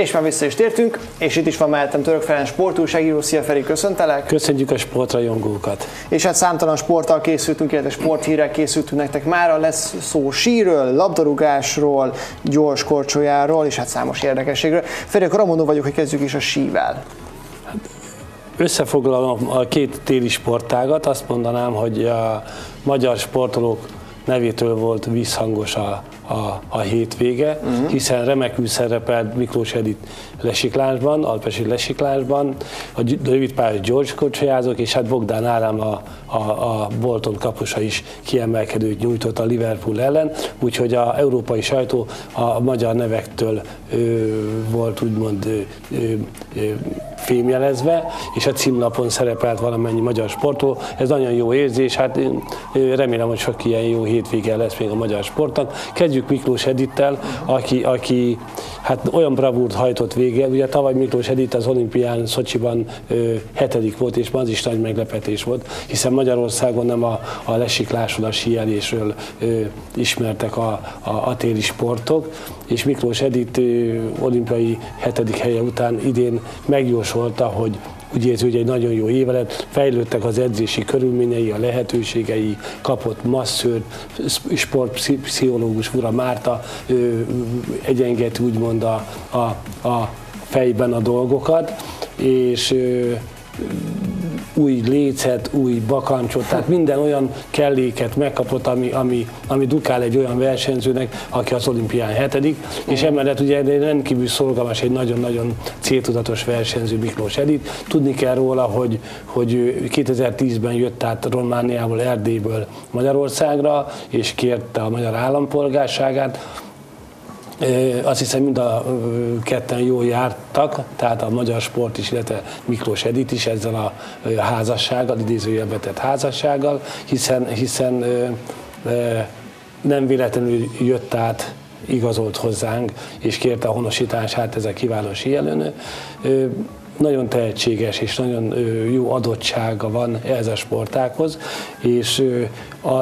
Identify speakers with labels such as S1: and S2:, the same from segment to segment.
S1: És már vissza is tértünk, és itt is van mellettem Török Ferenc sportúságíró. Szia Feri, köszöntelek!
S2: Köszönjük a sportrajongókat!
S1: És hát számtalan sporttal készültünk, illetve sporthírek készültünk nektek mára. Lesz szó síről, labdarúgásról, gyors korcsolyáról, és hát számos érdekességről. Feri, akkor mondom vagyok, hogy kezdjük is a sível.
S2: Összefoglalom a két téli sportágat, azt mondanám, hogy a magyar sportolók nevétől volt visszhangos a, a, a hétvége, uh-huh. hiszen remekül szerepelt Miklós Edith lesiklásban, alpesi lesiklásban, a rövid pályás George kocsajázók, és hát Bogdán Árám a, a, a Bolton kapusa is kiemelkedőt nyújtott a Liverpool ellen, úgyhogy a európai sajtó a magyar nevektől ö, volt úgymond ö, ö, fémjelezve, és a címlapon szerepelt valamennyi magyar sportoló. Ez nagyon jó érzés, hát én remélem, hogy sok ilyen jó hétvége lesz még a magyar sportnak. Kezdjük Miklós Edittel, aki, aki hát olyan bravúrt hajtott vége. Ugye tavaly Miklós Edith az olimpián Szocsiban ö, hetedik volt, és az is nagy meglepetés volt, hiszen Magyarországon nem a, a lesiklásról, a síelésről ö, ismertek a, a, a téli sportok, és Miklós Edith ö, olimpiai hetedik helye után idén megjósolta, hogy úgy érzi, hogy egy nagyon jó éve lett, fejlődtek az edzési körülményei, a lehetőségei, kapott masszőr, sportpszichológus Fura Márta egyengeti úgymond a, a, a fejben a dolgokat, és új lécet, új bakancsot, tehát minden olyan kelléket megkapott, ami, ami, ami dukál egy olyan versenyzőnek, aki az olimpián hetedik, és emellett ugye egy rendkívül szolgalmas, egy nagyon-nagyon céltudatos versenyző Miklós Edith. Tudni kell róla, hogy, hogy 2010-ben jött át Romániából, Erdélyből Magyarországra, és kérte a magyar állampolgárságát, azt hiszem mind a ketten jól jártak, tehát a magyar sport is, illetve Miklós Edit is ezzel a házassággal, idézőjelbe tett házassággal, hiszen, hiszen nem véletlenül jött át igazolt hozzánk, és kérte a honosítását, ez a kiváló síelőnő nagyon tehetséges és nagyon jó adottsága van ez a sportákhoz, és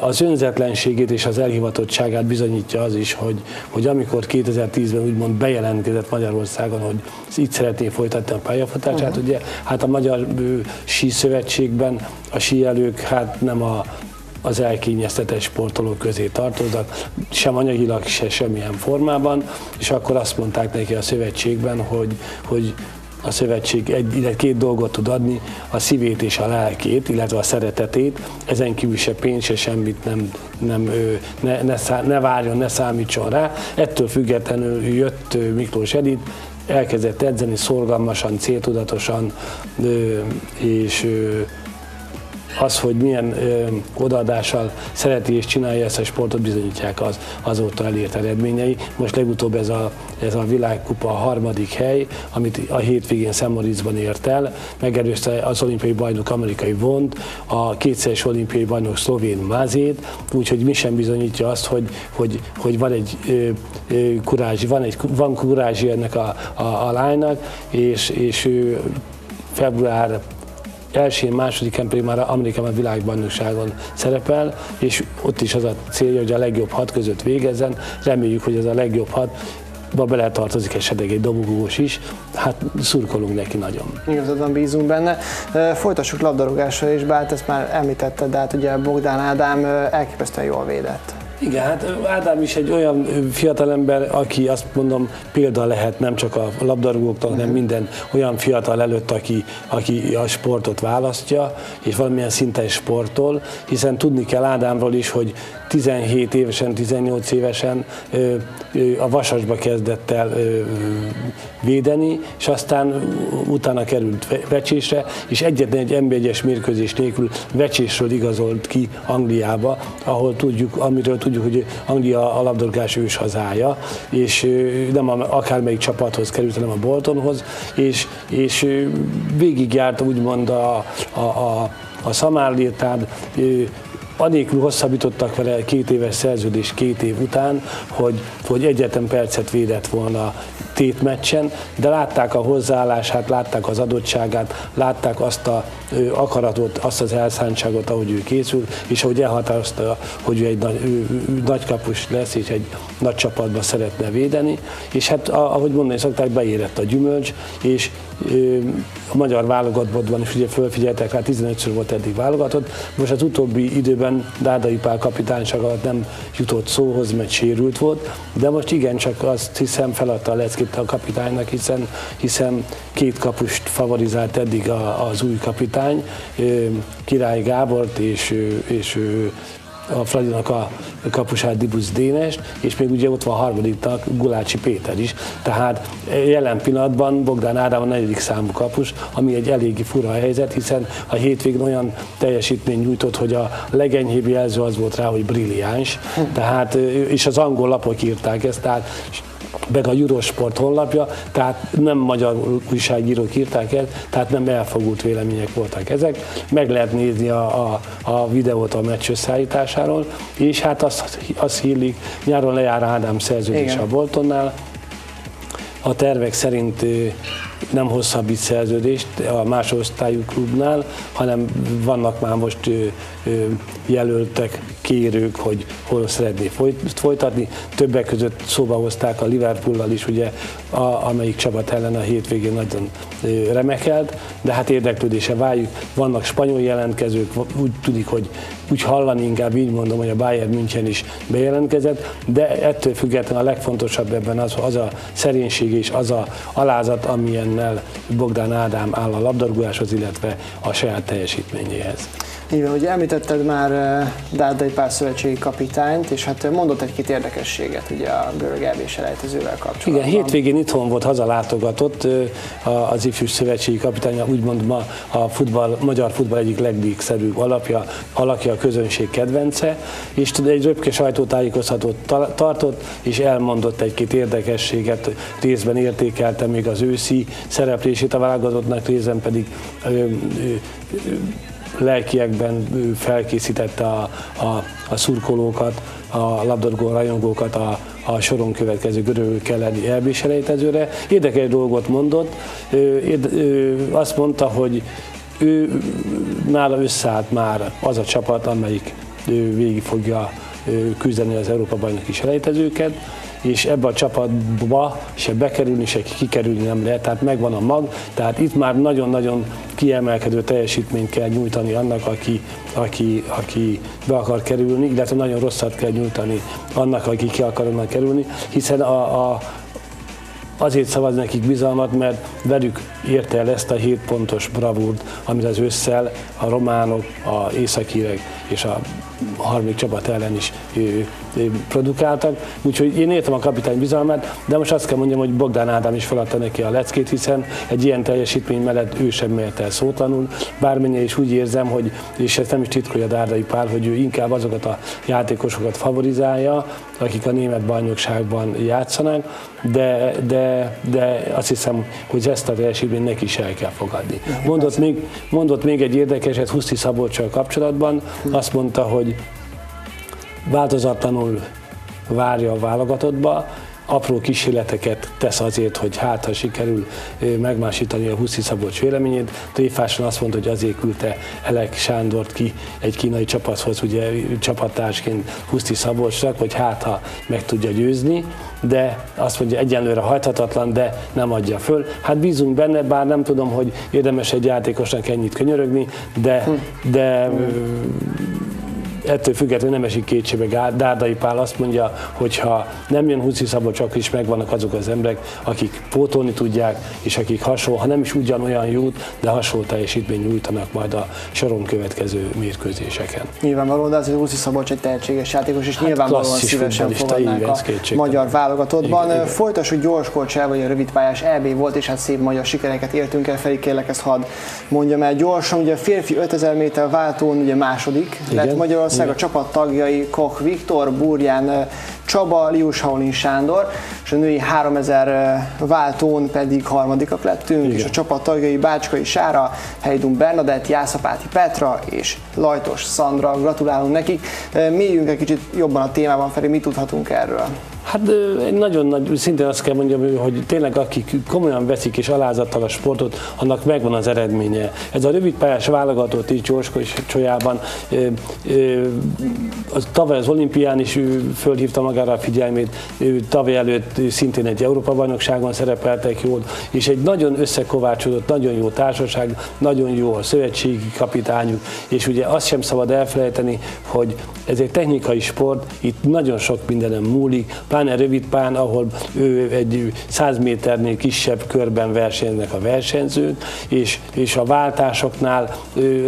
S2: az önzetlenségét és az elhivatottságát bizonyítja az is, hogy, hogy amikor 2010-ben úgymond bejelentkezett Magyarországon, hogy itt szeretné folytatni a pályafutását, uh-huh. ugye hát a Magyar Síszövetségben a síelők hát nem a az elkényeztetett sportolók közé tartoznak, sem anyagilag, se semmilyen formában, és akkor azt mondták neki a szövetségben, hogy, hogy a szövetség egy, két dolgot tud adni, a szívét és a lelkét, illetve a szeretetét, ezen kívül se pénz, se semmit nem, nem ne, ne, szá, ne várjon, ne számítson rá. Ettől függetlenül jött Miklós Edith, elkezdett edzeni szorgalmasan, céltudatosan, és az, hogy milyen ö, odaadással szereti és csinálja ezt a sportot, bizonyítják az azóta elért eredményei. Most legutóbb ez a, ez a világkupa a harmadik hely, amit a hétvégén Szemoricban ért el, megerőzte az olimpiai bajnok amerikai vont, a kétszeres olimpiai bajnok szlovén mázét, úgyhogy mi sem bizonyítja azt, hogy, hogy, hogy van egy ö, ö, kurázsi, van, egy, van kurázsi ennek a, a, a lánynak, és, és ő február első, második pedig már Amerikában világbajnokságon szerepel, és ott is az a célja, hogy a legjobb hat között végezzen. Reméljük, hogy ez a legjobb hat ba beletartozik esetleg egy dobogós is, hát szurkolunk neki nagyon.
S1: Igazadban bízunk benne. Folytassuk labdarúgásra is, bár ezt már említetted, de hát ugye Bogdán Ádám elképesztően jól védett.
S2: Igen, hát Ádám is egy olyan fiatalember, aki azt mondom példa lehet nem csak a labdarúgóknak, hanem minden olyan fiatal előtt, aki, aki a sportot választja, és valamilyen szinten sportol, hiszen tudni kell Ádámról is, hogy 17 évesen, 18 évesen a Vasasba kezdett el védeni, és aztán utána került vecsésre, és egyetlen egy NB1-es mérkőzés nélkül vecsésről igazolt ki Angliába, ahol tudjuk, amiről tudjuk, hogy Anglia a labdarúgás ős hazája, és nem akármelyik csapathoz került, hanem a Boltonhoz, és, és végigjárt úgymond a, a, a, a Szamárlétán, anélkül hosszabbítottak vele két éves szerződés két év után, hogy, hogy egyetlen percet védett volna tétmeccsen, de látták a hozzáállását, látták az adottságát, látták azt a akaratot, azt az elszántságot, ahogy ő készül, és ahogy elhatározta, hogy ő egy nagy, ő, ő, nagy kapus lesz, és egy nagy csapatba szeretne védeni, és hát ahogy mondani szokták, beérett a gyümölcs, és a magyar válogatottban is ugye fölfigyeltek rá, 15-ször volt eddig válogatott, most az utóbbi időben Dárdai Pál kapitányság alatt nem jutott szóhoz, mert sérült volt, de most igen, csak azt hiszem feladta a leckét a kapitánynak, hiszen, hiszen két kapust favorizált eddig az új kapitány, Király Gábort és, és a Fradinak a kapusát Dibusz Dénest, és még ugye ott van a harmadiknak Gulácsi Péter is. Tehát jelen pillanatban Bogdán Ádám a negyedik számú kapus, ami egy eléggé fura helyzet, hiszen a hétvégén olyan teljesítmény nyújtott, hogy a legenyhébb jelző az volt rá, hogy brilliáns. Tehát, és az angol lapok írták ezt, tehát meg a Eurosport honlapja, tehát nem magyar újságírók írták el, tehát nem elfogult vélemények voltak ezek. Meg lehet nézni a, a, a videót a meccs összeállításáról, és hát azt, azt hílik, nyáron lejár Ádám szerződés Igen. a Boltonnál, a tervek szerint nem hosszabbít szerződést a másodosztályú klubnál, hanem vannak már most jelöltek, kérők, hogy hol szeretné folytatni. Többek között szóba hozták a Liverpoollal is, ugye, a, amelyik csapat ellen a hétvégén nagyon remekelt, de hát érdeklődése váljuk. Vannak spanyol jelentkezők, úgy tudik, hogy úgy hallani inkább így mondom, hogy a Bayern München is bejelentkezett, de ettől függetlenül a legfontosabb ebben az, az a szerénység és az a alázat, amilyennel Bogdán Ádám áll a labdarúgáshoz, illetve a saját teljesítményéhez.
S1: Így van, ugye említetted már eh, Dárdai Pál szövetségi kapitányt, és hát mondott egy-két érdekességet ugye a görög EB selejtezővel kapcsolatban.
S2: Igen, hétvégén itthon volt, hazalátogatott eh, az ifjú szövetségi kapitány, úgymond ma a futball, magyar futball egyik legdígszerűbb alapja, alakja a közönség kedvence, és egy röpke sajtótájékoztatót tartott, és elmondott egy-két érdekességet, részben értékelte még az őszi szereplését a válogatottnak, részben pedig ö, ö, lelkiekben felkészítette a, a, a szurkolókat, a labdarúgó rajongókat a, a soron következő görögök elleni elbíselejtezőre. Érdekes dolgot mondott, ő, ő azt mondta, hogy ő nála összeállt már az a csapat, amelyik ő végig fogja küzdeni az Európa bajnoki selejtezőket, és ebbe a csapatba se bekerülni, se kikerülni nem lehet, tehát megvan a mag, tehát itt már nagyon-nagyon kiemelkedő teljesítményt kell nyújtani annak, aki, aki, aki be akar kerülni, illetve nagyon rosszat kell nyújtani annak, aki ki akarnak kerülni, hiszen a, a, azért szavaz nekik bizalmat, mert velük érte el ezt a 7 pontos bravúrt, amit az ősszel a románok, a északírek és a harmadik csapat ellen is produkáltak. Úgyhogy én értem a kapitány bizalmát, de most azt kell mondjam, hogy Bogdán Ádám is feladta neki a leckét, hiszen egy ilyen teljesítmény mellett ő sem mért el szótlanul. Bármennyire is úgy érzem, hogy, és ezt nem is titkolja Dárdai Pál, hogy ő inkább azokat a játékosokat favorizálja, akik a német bajnokságban játszanak, de, de, de azt hiszem, hogy ezt a teljesítményt neki is el kell fogadni. Mondott még, mondott még egy érdekeset Huszti Szabolcsal kapcsolatban, azt mondta, hogy változatlanul várja a válogatottba, apró kísérleteket tesz azért, hogy hát, ha sikerül megmásítani a Huszi Szabolcs véleményét. Tréfáson azt mondta, hogy azért küldte Elek Sándort ki egy kínai csapathoz, ugye csapattársként Huszi Szabolcsnak, hogy hát, ha meg tudja győzni, de azt mondja, egyenlőre hajthatatlan, de nem adja föl. Hát bízunk benne, bár nem tudom, hogy érdemes egy játékosnak ennyit könyörögni, de, de ettől függetlenül nem esik kétségbe. Dárdai Pál azt mondja, hogy ha nem jön Huci Szabolcs, csak is megvannak azok az emberek, akik pótolni tudják, és akik hasonló, ha nem is ugyanolyan jót, de hasonló teljesítmény nyújtanak majd a soron következő mérkőzéseken.
S1: Nyilvánvalóan, de azért Huci Szabolcs egy tehetséges játékos, és hát nyilvánvalóan szívesen fogadnánk a magyar válogatottban. Igen, Folytassuk gyors korcsával, vagy a rövidpályás EB volt, és hát szép magyar sikereket értünk el, Feri kérlek ezt hadd mondjam el gyorsan. Ugye a férfi 5000 méter váltón ugye második Igen. lett Magyarország, Magyarország, a csapat tagjai Koch Viktor, Burján Csaba, Lius Haulin Sándor, és a női 3000 váltón pedig harmadikak lettünk, Igen. és a csapat tagjai Bácskai Sára, Heidun Bernadett, Jászapáti Petra és Lajtos Szandra. Gratulálunk nekik. Mélyünk egy kicsit jobban a témában, Feri, mit tudhatunk erről?
S2: Hát egy nagyon nagy, szintén azt kell mondjam, hogy tényleg akik komolyan veszik és alázattal a sportot, annak megvan az eredménye. Ez a rövidpályás válogatott is Gyorsko és Csolyában, az tavaly az olimpián is ő fölhívta magára a figyelmét, ő tavaly előtt szintén egy Európa-bajnokságon szerepeltek jól, és egy nagyon összekovácsodott, nagyon jó társaság, nagyon jó a szövetségi kapitányuk, és ugye azt sem szabad elfelejteni, hogy ez egy technikai sport, itt nagyon sok mindenem múlik, pláne rövidpán, ahol ő egy 100 méternél kisebb körben versenyeznek a versenyzők, és, és a váltásoknál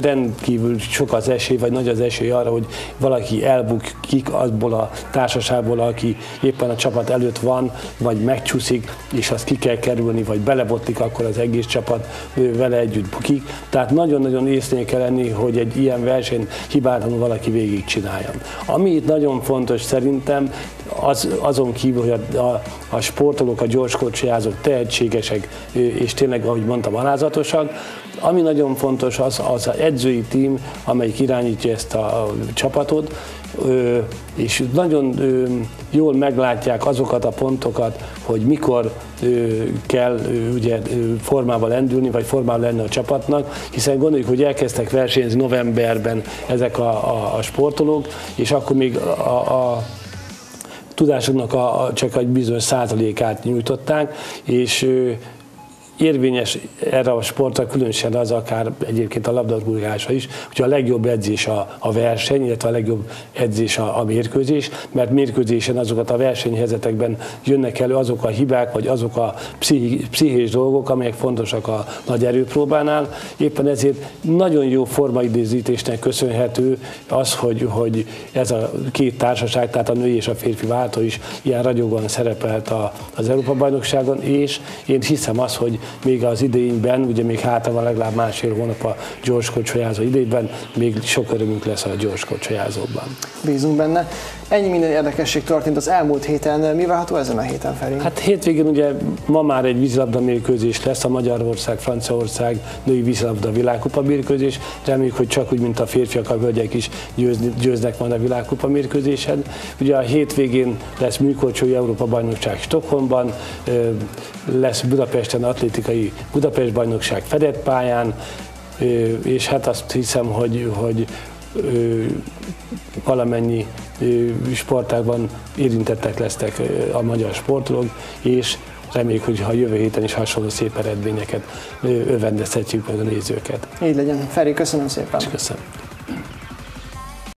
S2: rendkívül sok az esély, vagy nagy az esély arra, hogy valaki elbukik azból a társaságból, aki éppen a csapat előtt van, vagy megcsúszik, és azt ki kell kerülni, vagy belebotlik, akkor az egész csapat vele együtt bukik. Tehát nagyon-nagyon észnél kell lenni, hogy egy ilyen verseny hibátlanul valaki végigcsináljon. Ami itt nagyon fontos szerintem, az, azon kívül, hogy a, a, a sportolók, a gyorskocsijázók tehetségesek, és tényleg, ahogy mondtam, alázatosak, ami nagyon fontos, az az, edzői tím, amelyik irányítja ezt a, csapatot, és nagyon jól meglátják azokat a pontokat, hogy mikor kell ugye formával lendülni, vagy formával lenni a csapatnak, hiszen gondoljuk, hogy elkezdtek versenyezni novemberben ezek a, a, a sportolók, és akkor még a, a tudásoknak a, a, csak egy bizonyos százalékát nyújtották, és érvényes erre a sportra, különösen az akár egyébként a labdarúgása is, hogy a legjobb edzés a, a verseny, illetve a legjobb edzés a, a mérkőzés, mert mérkőzésen azokat a versenyhelyzetekben jönnek elő azok a hibák, vagy azok a pszichés dolgok, amelyek fontosak a nagy erőpróbánál. Éppen ezért nagyon jó formaidézítésnek köszönhető az, hogy, hogy ez a két társaság, tehát a női és a férfi váltó is ilyen ragyogóan szerepelt a, az Európa-bajnokságon, és én hiszem azt, hogy még az idényben, ugye még hátra van legalább másfél hónap a gyors kocsajázó idejében, még sok örömünk lesz a gyors kocsajázóban.
S1: Bízunk benne. Ennyi minden érdekesség történt az elmúlt héten. Mi várható ezen a héten felé?
S2: Hát hétvégén ugye ma már egy vízilabda mérkőzés lesz, a Magyarország, Franciaország női vízilabda világkupa mérkőzés. Reméljük, hogy csak úgy, mint a férfiak, a hölgyek is győzni, győznek majd a világkupa mérkőzésen. Ugye a hétvégén lesz műkorcsói Európa bajnokság Stockholmban, lesz Budapesten atlétikai Budapest bajnokság fedett pályán, és hát azt hiszem, hogy, hogy valamennyi sportágban érintettek lesznek a magyar sportolók, és reméljük, hogy ha jövő héten is hasonló szép eredményeket övendezhetjük meg a nézőket.
S1: Így legyen. Feri, köszönöm szépen.
S2: Köszönöm.